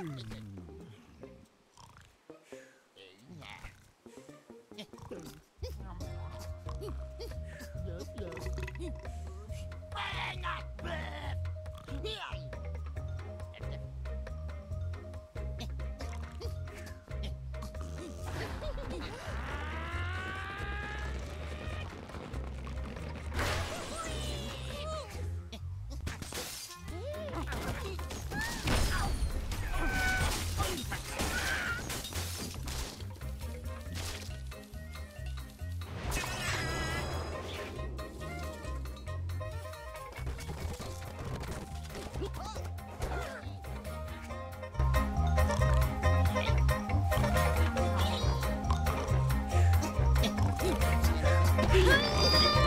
Yeah. あるけど。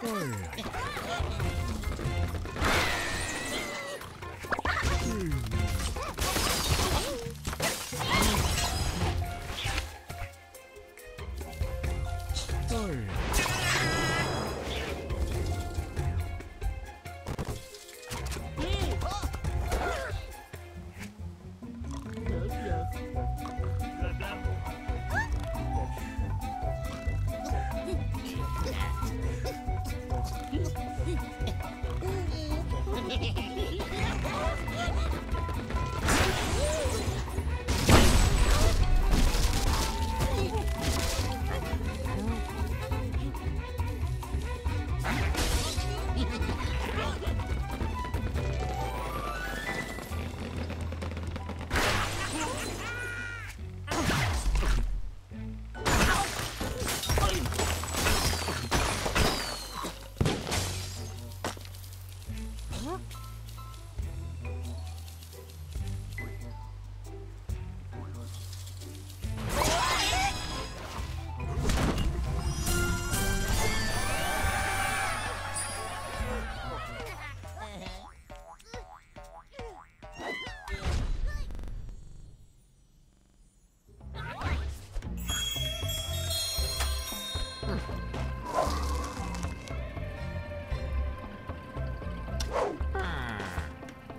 Hmm.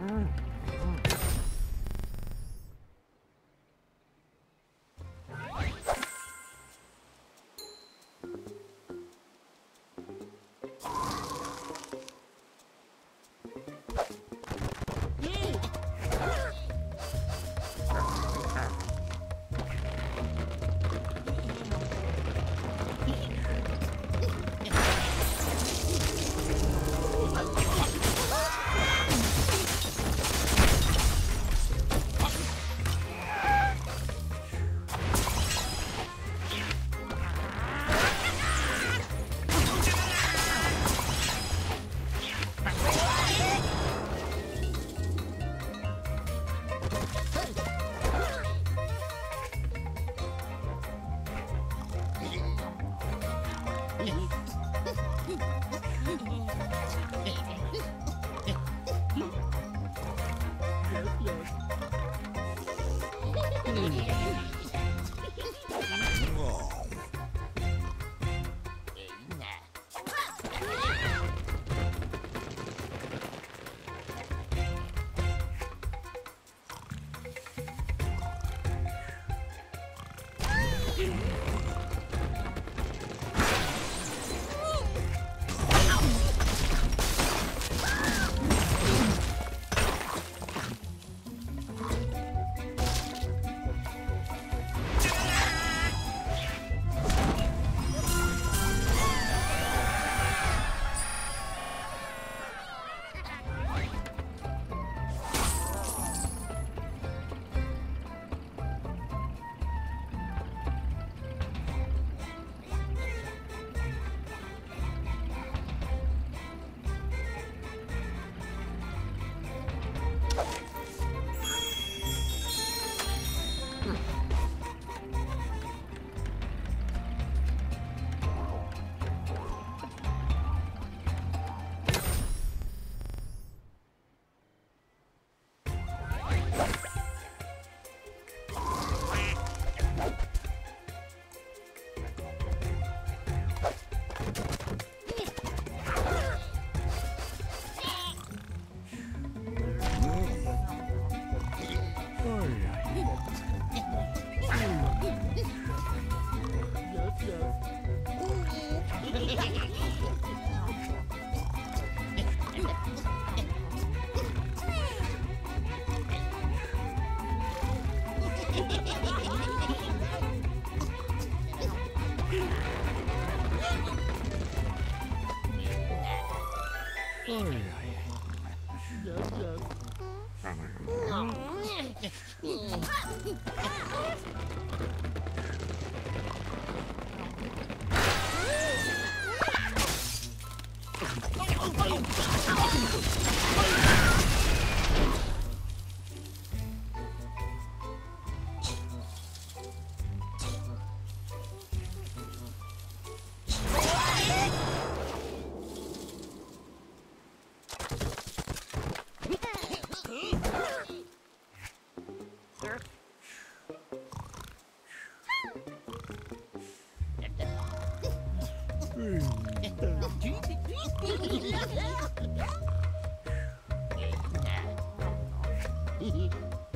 Mm. dog. Oh, 嘿嘿。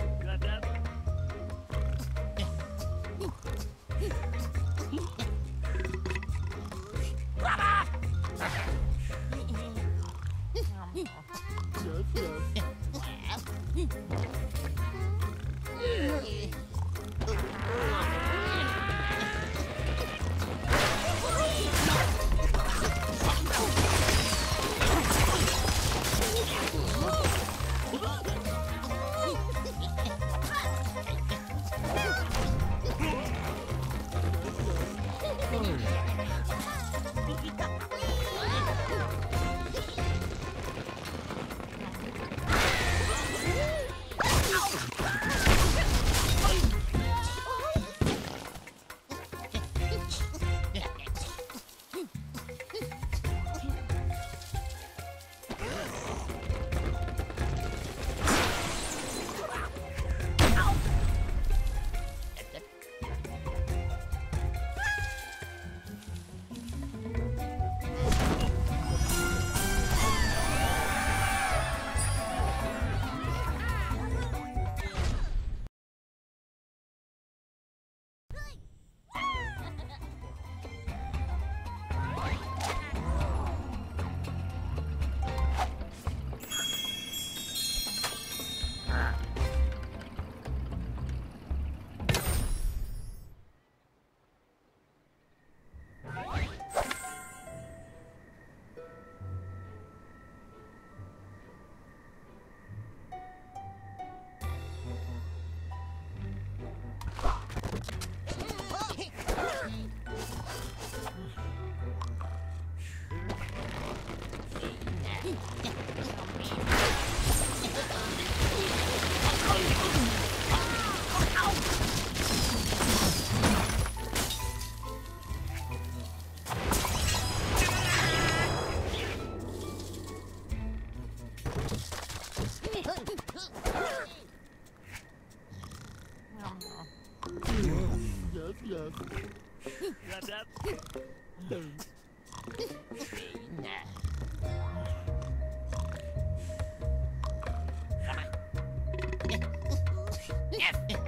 Yes, yes.